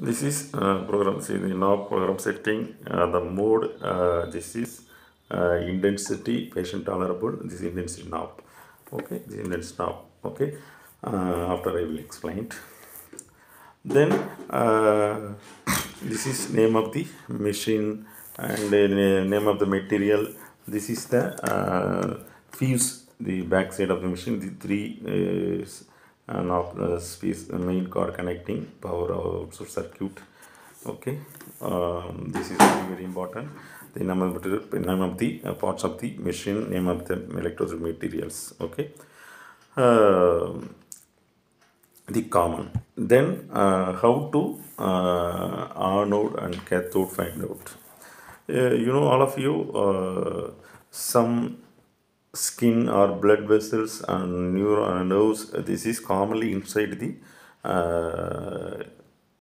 This is uh, program, see the program setting, uh, the mode, uh, this is uh, intensity, patient tolerable, this is intensity knob. Okay, this is intensity knob. Okay, uh, after I will explain it. Then uh, this is name of the machine and uh, name of the material. This is the uh, fuse, the back side of the machine, the three uh, uh, uh, space, the main cord connecting power output circuit. Okay, um, this is very very important. The name of the name of the uh, parts of the machine, name of the electrode materials. Okay. Um the common. Then uh, how to uh, anode and cathode find out. Uh, you know, all of you, uh, some skin or blood vessels and neuron nerves. This is commonly inside the uh,